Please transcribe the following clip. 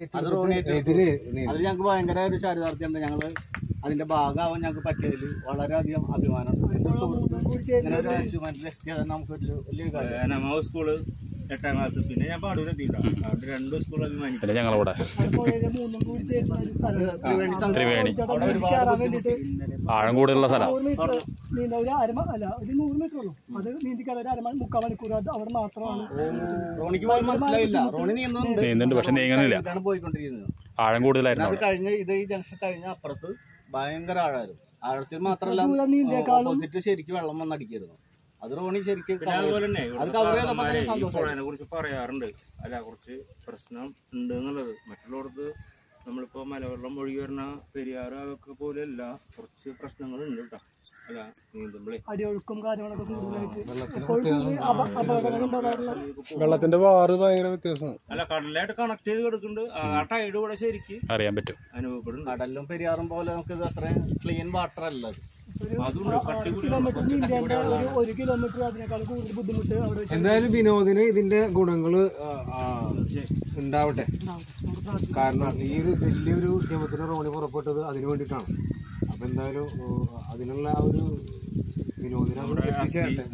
അത് റോണി ഏറ്റെടുത്തു. എതിര് അത് ഞങ്ങൾക്ക് ഭയങ്കര ഒരു ചരിതാർത്ഥ്യമുണ്ട് ഞങ്ങൾ അതിന്റെ ഭാഗമാവാൻ ഞങ്ങൾക്ക് പറ്റിയതിൽ വളരെയധികം അഭിമാനമുണ്ട്. ഇങ്ങനെ ഒരു അച്ചീവ്മെന്റിൽ എത്തിയത് നമുക്ക് വലിയ കാര്യം സ്കൂൾ എട്ടാം ക്ലാസ് പിന്നെ ഞാൻ പാടൂർ എത്തിയിട്ടാണ് അവിടെ രണ്ട് സ്കൂൾ അഭിമാനിക്കും ഞങ്ങളിവിടെ ത്രിവേണി ആഴം കൂടുതലുള്ള സ്ഥലം നൂറ് ഒരു അല്ല ഒരു നൂറ് മീറ്റർ ഉള്ളൂ അത് നീന്തിക്കാൻ ഒരു അരമ മുക്കാൽ മണിക്കൂർ അത് അവിടെ മാത്രമാണ് റോണിക്ക് പോലും മനസ്സിലായില്ല റോണി നീന്തുന്നുണ്ട് നീന്തുന്നുണ്ട് പക്ഷെ നീങ്ങുന്നില്ല. ആഴം കൂടുതലായിരുന്നു കഴിഞ്ഞ ഇത് ഈ ജംഗ്ഷൻ കഴിഞ്ഞ അപ്പുറത്ത് ഭയങ്കര ആഴായിരുന്നു ആഴത്തിൽ മാത്രമല്ല ശരിക്കും വെള്ളം വന്നടിക്കായിരുന്നു. അത് റോണി ശരിക്കും പിന്നെ അതുപോലെ തന്നെ ഇവിടുത്തെ ഈ പുഴയെ കുറിച്ച് പറയാറുണ്ട്. അല്ല കുറച്ച് പ്രശ്നം ഉണ്ട് എന്നുള്ളത്. മറ്റുള്ളവർക്ക് നമ്മളിപ്പോ മലവെള്ളം ഒഴുകി വരുന്ന പെരിയാറ് അതൊക്കെ പോലെയല്ല കുറച്ച് പ്രശ്നങ്ങളുണ്ട് കേട്ടോ. അല്ല നീന്തുമ്പളെ. അടിയൊഴുക്കും കാര്യങ്ങളൊക്കെ കൂടുതലായിട്ട്. വെള്ളത്തിന്റെ വാറ് ഭയങ്കര വ്യത്യാസമാണ്. അല്ല കടലായിട്ട് കണക്ട് ചെയ്ത് കിടക്കുന്നുണ്ട്. ആ ടൈഡ് കൂടെ ശരിക്ക് അറിയാൻ പറ്റും. അനുഭവപ്പെടും കടലും പെരിയാറും പോലെ നമുക്ക് ഇത് അത്രയും ക്ലീൻ വാട്ടർ അല്ല അത് അതുകൊണ്ട് കട്ടി കൂടി ഒരു ഒരു കിലോമീറ്റർ അതിനേക്കാൾ കൂടുതൽ ബുദ്ധിമുട്ട് അവിടെ എന്തായാലും വിനോദിന് ഇതിന്റെ ഗുണങ്ങൾ ഉണ്ടാവട്ടെ. കാരണം ഈ ഒരു വലിയൊരു ക്ഷേമത്തിന് റോണി പുറപ്പെട്ടത് അതിനു വേണ്ടിയിട്ടാണ്. അപ്പൊ എന്തായാലും അതിനുള്ള ആ ഒരു വിനോദിനെ എത്തിച്ചേരട്ടെ.